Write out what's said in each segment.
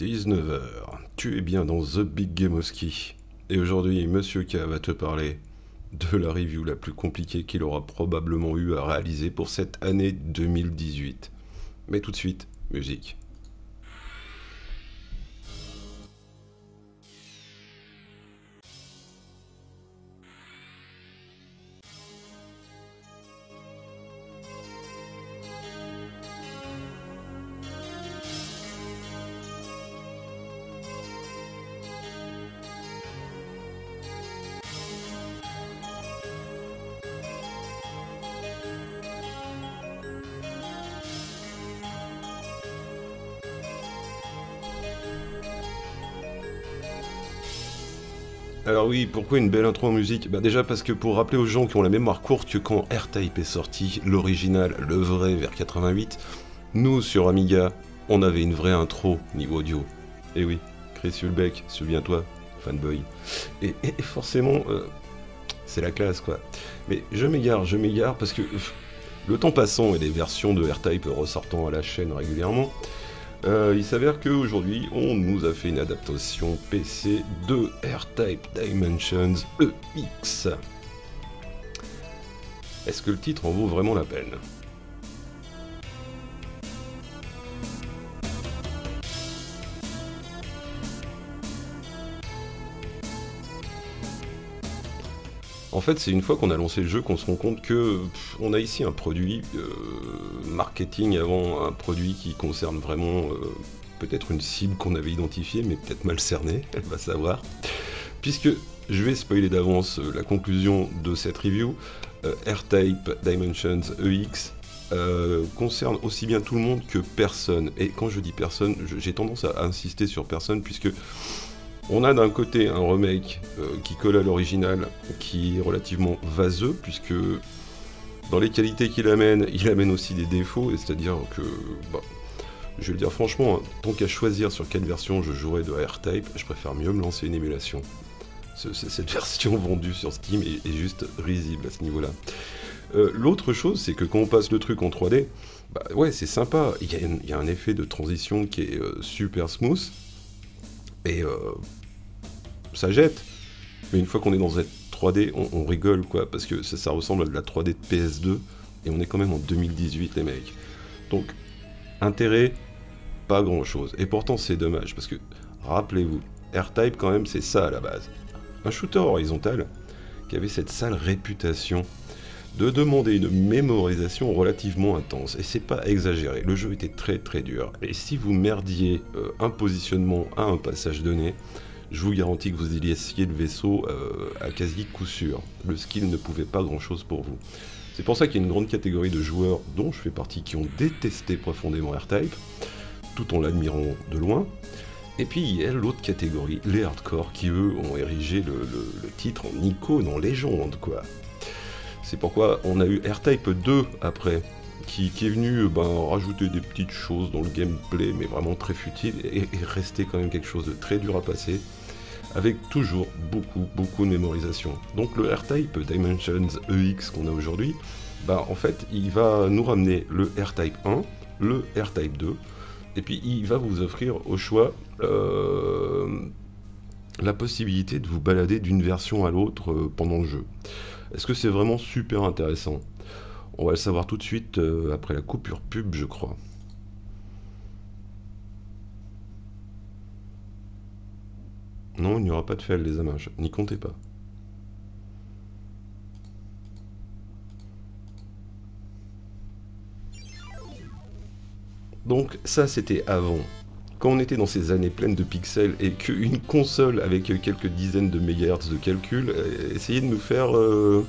19h. Tu es bien dans The Big Game of Ski. Et aujourd'hui, Monsieur K va te parler de la review la plus compliquée qu'il aura probablement eu à réaliser pour cette année 2018. Mais tout de suite, musique. Alors oui, pourquoi une belle intro en musique? Bah déjà parce que pour rappeler aux gens qui ont la mémoire courte que quand R-Type est sorti, l'original, le vrai, vers 88, nous sur Amiga, on avait une vraie intro niveau audio. Et oui, Chris Hulbeck, souviens-toi, fanboy. Et, forcément, euh, c'est la classe quoi. Mais je m'égare, je m'égare parce que le temps passant et les versions de R-Type ressortant à la chaîne régulièrement, euh, il s'avère qu'aujourd'hui, on nous a fait une adaptation PC de R-Type Dimensions EX. Est-ce que le titre en vaut vraiment la peine? En fait, c'est une fois qu'on a lancé le jeu qu'on se rend compte que on a ici un produit euh, marketing avant un produit qui concerne vraiment euh, peut-être une cible qu'on avait identifiée, mais peut-être mal cernée, elle va savoir. Puisque je vais spoiler d'avance euh, la conclusion de cette review, R-Type Dimensions EX concerne aussi bien tout le monde que personne. Et quand je dis personne, j'ai tendance à insister sur personne puisque on a d'un côté un remake euh, qui colle à l'original, qui est relativement vaseux, puisque dans les qualités qu'il amène, il amène aussi des défauts, c'est-à-dire que, bah, je vais le dire franchement, hein, tant qu'à choisir sur quelle version je jouerai de R-Type, je préfère mieux me lancer une émulation. cette version vendue sur Steam est, juste risible à ce niveau-là. Euh, l'autre chose, c'est que quand on passe le truc en 3D, bah ouais, c'est sympa. Il y, a un effet de transition qui est euh, super smooth. Et ça jette. Mais une fois qu'on est dans cette 3D, on, rigole, quoi, parce que ça, ressemble à de la 3D de PS2, et on est quand même en 2018, les mecs. Donc, intérêt, pas grand-chose. Et pourtant, c'est dommage, parce que, rappelez-vous, R-Type, quand même, c'est ça à la base. Un shooter horizontal qui avait cette sale réputation de demander une mémorisation relativement intense. Et c'est pas exagéré, le jeu était très très dur. Et si vous merdiez euh, un positionnement à un passage donné, je vous garantis que vous essayer le vaisseau euh, à quasi coup sûr. Le skill ne pouvait pas grand chose pour vous. C'est pour ça qu'il y a une grande catégorie de joueurs, dont je fais partie, qui ont détesté profondément R-Type, tout en l'admirant de loin. Et puis il y a l'autre catégorie, les hardcore, qui eux ont érigé le, titre en icône, en légende, quoi. C'est pourquoi on a eu R-Type 2 après, qui, est venu ben, rajouter des petites choses dans le gameplay, mais vraiment très futile, et, et rester quand même quelque chose de très dur à passer avec toujours beaucoup, beaucoup de mémorisation. Donc le R-Type Dimensions EX qu'on a aujourd'hui, bah en fait, il va nous ramener le R-Type 1, le R-Type 2, et puis il va vous offrir au choix euh, la possibilité de vous balader d'une version à l'autre euh, pendant le jeu. Est-ce que c'est vraiment super intéressant? On va le savoir tout de suite euh, après la coupure pub, je crois. Non, il n'y aura pas de fail, les amas, n'y comptez pas. Donc ça c'était avant. Quand on était dans ces années pleines de pixels et qu'une console avec quelques dizaines de mégahertz de calcul euh, essayait de nous faire euh,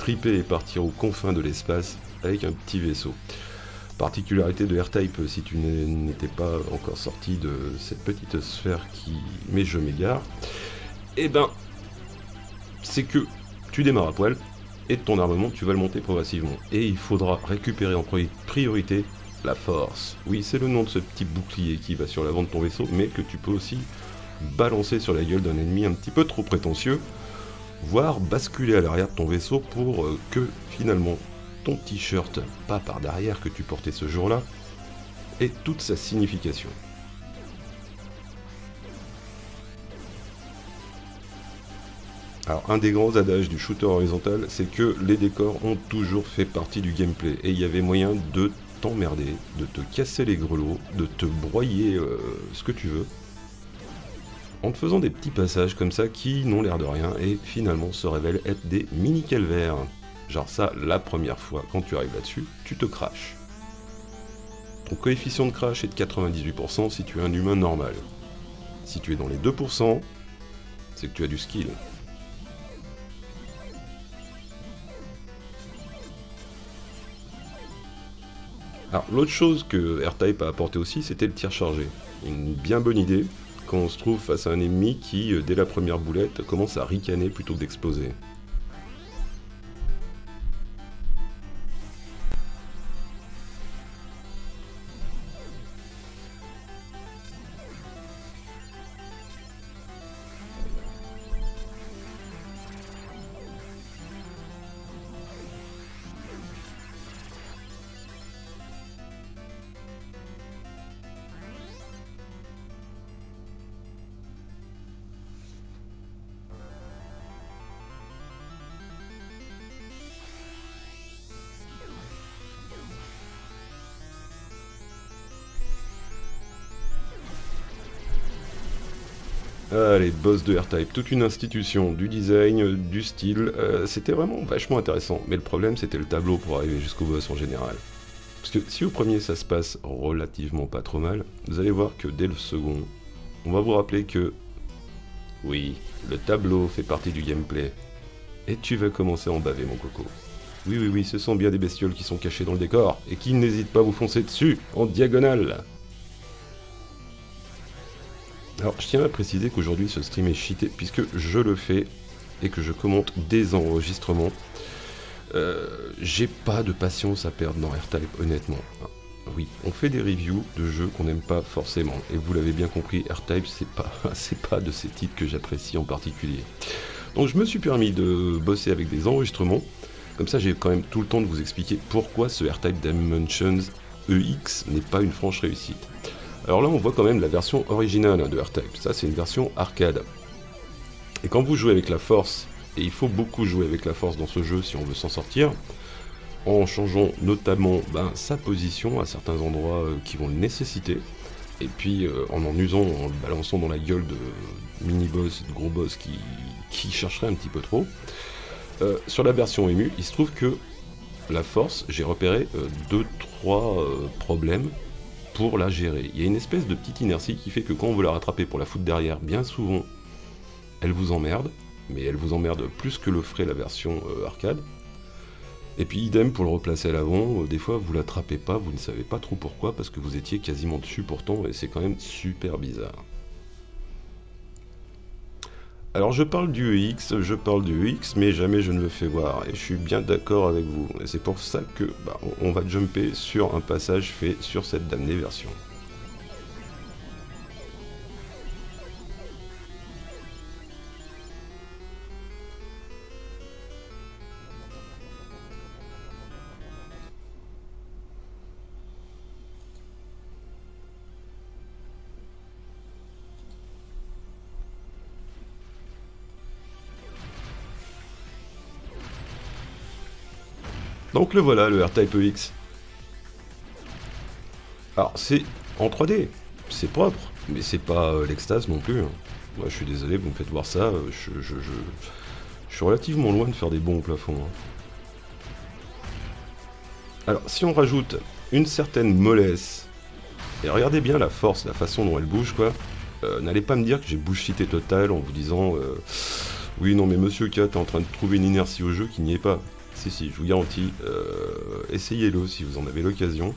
triper et partir aux confins de l'espace avec un petit vaisseau particularité de R-Type, si tu n'étais pas encore sorti de cette petite sphère qui met je m'égare, eh ben, c'est que tu démarres à poil, et ton armement, tu vas le monter progressivement. Et il faudra récupérer en priorité la force. Oui, c'est le nom de ce petit bouclier qui va sur l'avant de ton vaisseau, mais que tu peux aussi balancer sur la gueule d'un ennemi un petit peu trop prétentieux, voire basculer à l'arrière de ton vaisseau pour euh, que finalement ton t-shirt pas par derrière que tu portais ce jour-là ait toute sa signification. Alors un des grands adages du shooter horizontal, c'est que les décors ont toujours fait partie du gameplay et il y avait moyen de t'emmerder, de te casser les grelots, de te broyer euh, ce que tu veux en te faisant des petits passages comme ça qui n'ont l'air de rien et finalement se révèlent être des mini calvaires. Genre ça, la première fois, quand tu arrives là-dessus, tu te craches. Ton coefficient de crash est de 98% si tu es un humain normal. Si tu es dans les 2%, c'est que tu as du skill. Alors l'autre chose que R-Type a apporté aussi, c'était le tir chargé. Une bien bonne idée quand on se trouve face à un ennemi qui, euh, dès la première boulette, commence à ricaner plutôt que d'exploser. Ah, les boss de R-Type, toute une institution, du design, du style, euh, c'était vraiment vachement intéressant. Mais le problème, c'était le tableau pour arriver jusqu'au boss en général. Parce que si au premier ça se passe relativement pas trop mal, vous allez voir que dès le second, on va vous rappeler que oui, le tableau fait partie du gameplay. Et tu vas commencer à en baver mon coco. Oui oui oui, ce sont bien des bestioles qui sont cachées dans le décor et qui n'hésitent pas à vous foncer dessus en diagonale. Alors, je tiens à préciser qu'aujourd'hui, ce stream est cheaté puisque je le fais et que je commente des enregistrements. Euh, j'ai pas de patience à perdre dans R-Type, honnêtement. Oui, on fait des reviews de jeux qu'on n'aime pas forcément. Et vous l'avez bien compris, R-Type, c'est pas, pas de ces titres que j'apprécie en particulier. Donc je me suis permis de bosser avec des enregistrements. Comme ça, j'ai quand même tout le temps de vous expliquer pourquoi ce R-Type Dimensions EX n'est pas une franche réussite. Alors là, on voit quand même la version originale de R-Type. Ça, c'est une version arcade. Et quand vous jouez avec la force, et il faut beaucoup jouer avec la force dans ce jeu si on veut s'en sortir, en changeant notamment ben, sa position à certains endroits euh, qui vont le nécessiter, et puis euh, en en usant, en le balançant dans la gueule de mini-boss, de gros boss qui, qui chercheraient un petit peu trop. Euh, sur la version émue, il se trouve que la force, j'ai repéré 2-3 problèmes la gérer. Il y a une espèce de petite inertie qui fait que quand on veut la rattraper pour la foutre derrière, bien souvent, elle vous emmerde, mais elle vous emmerde plus que le ferait la version euh, arcade. Et puis idem pour le replacer à l'avant, euh, des fois vous l'attrapez pas, vous ne savez pas trop pourquoi, parce que vous étiez quasiment dessus pourtant, et c'est quand même super bizarre. Alors je parle du EX, je parle du EX, mais jamais je ne le fais voir, et je suis bien d'accord avec vous. Et c'est pour ça que bah, on va jumper sur un passage fait sur cette damnée version. Donc le voilà, le R-Type. Alors c'est en 3D, c'est propre, mais c'est pas euh, l'extase non plus. Hein. Moi je suis désolé, vous me faites voir ça, euh, je, je, suis relativement loin de faire des bons au plafond. Hein. Alors si on rajoute une certaine mollesse, et regardez bien la force, la façon dont elle bouge quoi, euh, n'allez pas me dire que j'ai bullshité total en vous disant oui non mais monsieur K t'es en train de trouver une inertie au jeu qui n'y est pas. Si, si, je vous garantis, euh, essayez-le si vous en avez l'occasion.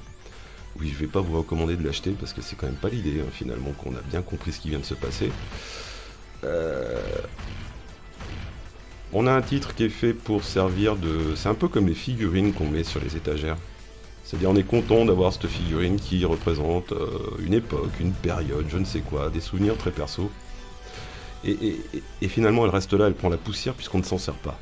Oui, je vais pas vous recommander de l'acheter parce que c'est quand même pas l'idée, hein, finalement, qu'on a bien compris ce qui vient de se passer. Euh, on a un titre qui est fait pour servir de... C'est un peu comme les figurines qu'on met sur les étagères. C'est-à-dire on est content d'avoir cette figurine qui représente euh, une époque, une période, je ne sais quoi, des souvenirs très perso. et finalement elle reste là, elle prend la poussière puisqu'on ne s'en sert pas.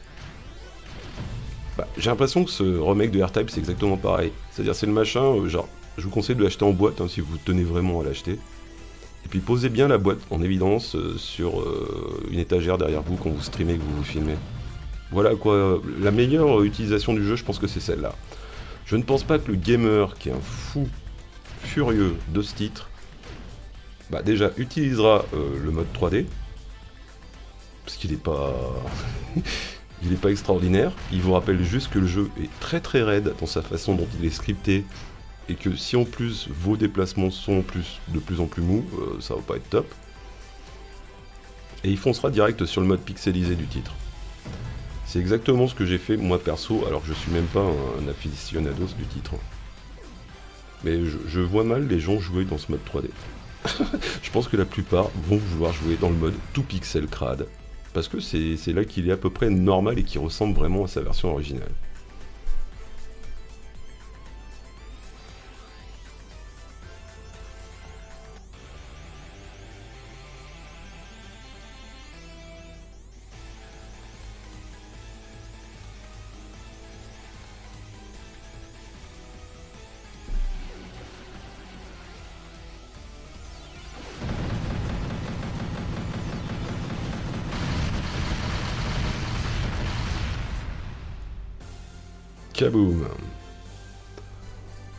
J'ai l'impression que ce remake de R-Type c'est exactement pareil. C'est-à-dire c'est le machin, euh, genre, je vous conseille de l'acheter en boîte hein, si vous tenez vraiment à l'acheter. Et puis posez bien la boîte en évidence euh, sur euh, une étagère derrière vous quand vous streamez, que vous vous filmez. Voilà quoi, la meilleure utilisation du jeu, je pense que c'est celle-là. Je ne pense pas que le gamer, qui est un fou furieux de ce titre, bah déjà utilisera le mode 3D, parce qu'il n'est pas... il n'est pas extraordinaire. Il vous rappelle juste que le jeu est très très raide dans sa façon dont il est scripté, et que si en plus vos déplacements sont de plus en plus mous, euh, ça va pas être top. Et il foncera direct sur le mode pixelisé du titre. C'est exactement ce que j'ai fait moi perso, alors que je suis même pas un, aficionados du titre. Mais je, vois mal les gens jouer dans ce mode 3D. je pense que la plupart vont vouloir jouer dans le mode tout pixel crade. Parce que c'est là qu'il est à peu près normal et qui ressemble vraiment à sa version originale.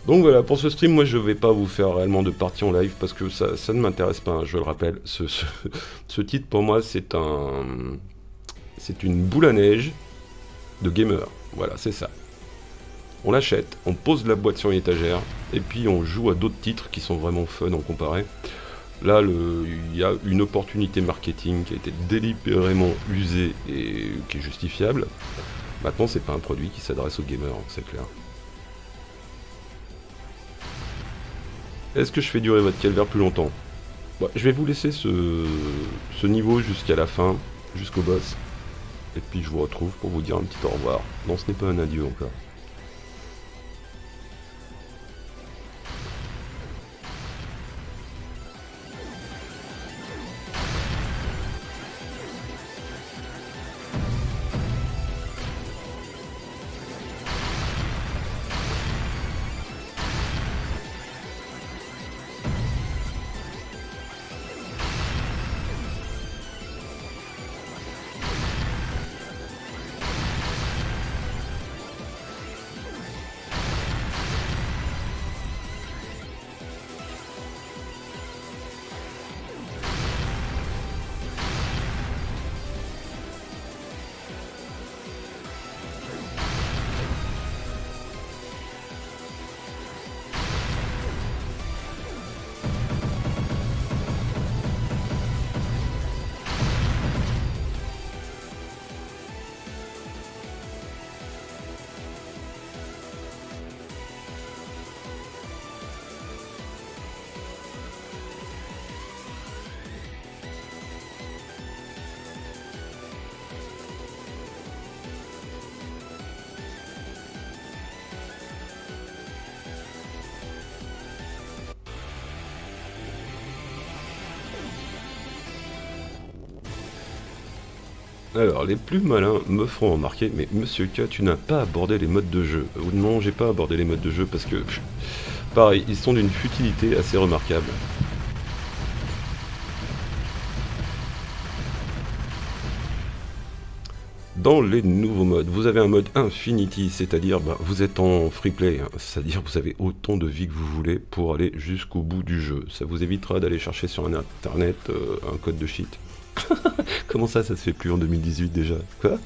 Donc voilà, pour ce stream, moi je vais pas vous faire réellement de partie en live parce que ça, ne m'intéresse pas, hein, je le rappelle. Ce, titre pour moi c'est un. C'est une boule à neige de gamer. Voilà, c'est ça. On l'achète, on pose la boîte sur une étagère et puis on joue à d'autres titres qui sont vraiment fun en comparé. Là, il y a une opportunité marketing qui a été délibérément usée et qui est justifiable. Maintenant, c'est pas un produit qui s'adresse aux gamers, c'est clair. Est-ce que je fais durer votre calvaire plus longtemps? Je vais vous laisser ce niveau jusqu'à la fin, jusqu'au boss. Et puis je vous retrouve pour vous dire un petit au revoir. Non, ce n'est pas un adieu encore. Alors, les plus malins me feront remarquer, mais Monsieur K, tu n'as pas abordé les modes de jeu. Non, j'ai pas abordé les modes de jeu parce que, pareil, ils sont d'une futilité assez remarquable. Dans les nouveaux modes, vous avez un mode Infinity, c'est-à-dire bah, vous êtes en free play, hein. c'est-à-dire vous avez autant de vie que vous voulez pour aller jusqu'au bout du jeu. Ça vous évitera d'aller chercher sur un internet euh, un code de cheat. Comment ça, ça se fait plus en 2018 déjà? Quoi?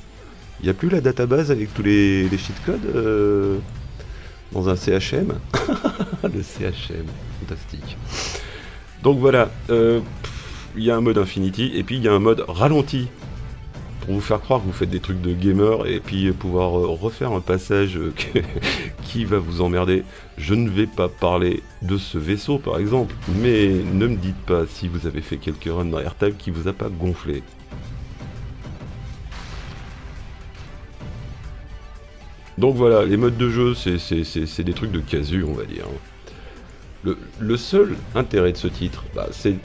Il a plus la database avec tous les, les cheat-codes euh, dans un CHM Le CHM, fantastique. Donc voilà, euh, il y a un mode Infinity et puis il y a un mode ralenti pour vous faire croire que vous faites des trucs de gamer et puis pouvoir euh, refaire un passage euh, qui va vous emmerder. Je ne vais pas parler de ce vaisseau par exemple, mais ne me dites pas si vous avez fait quelques runs dans AirTag qui vous a pas gonflé. Donc voilà, les modes de jeu, c'est des trucs de casu, on va dire. Le, seul intérêt de ce titre, bah, c'est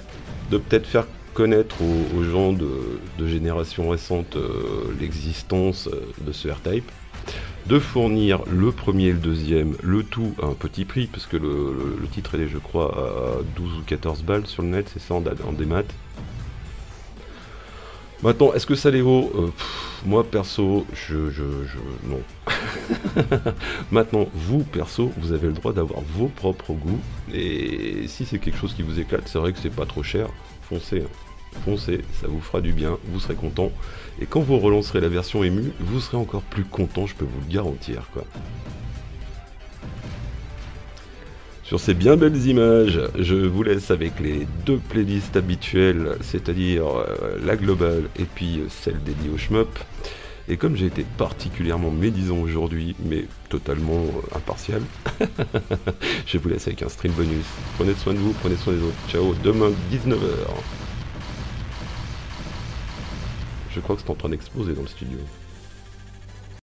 de peut-être faire connaître aux, gens de, génération récente euh, l'existence euh, de ce R-Type. de fournir le premier et le deuxième, le tout à un petit prix, parce que le, titre est, je crois, à 12 ou 14 balles sur le net, c'est ça en, démat. Maintenant, est-ce que ça les vaut? Euh, Moi, perso, je, je non. Maintenant, vous, perso, vous avez le droit d'avoir vos propres goûts. Et si c'est quelque chose qui vous éclate, c'est vrai que c'est pas trop cher, foncez. Foncez, ça vous fera du bien, vous serez content. Et quand vous relancerez la version émue, vous serez encore plus content, je peux vous le garantir, quoi. Sur ces bien belles images, je vous laisse avec les deux playlists habituelles, c'est-à-dire euh, la globale et puis euh, celle dédiée au shmup. Et comme j'ai été particulièrement médisant aujourd'hui, mais totalement euh, impartial, je vous laisse avec un stream bonus. Prenez soin de vous, prenez soin des autres. Ciao, demain 19h. Je crois que c'est en train d'exploser dans le studio.